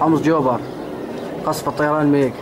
حمص جوبر قصف الطيران ميك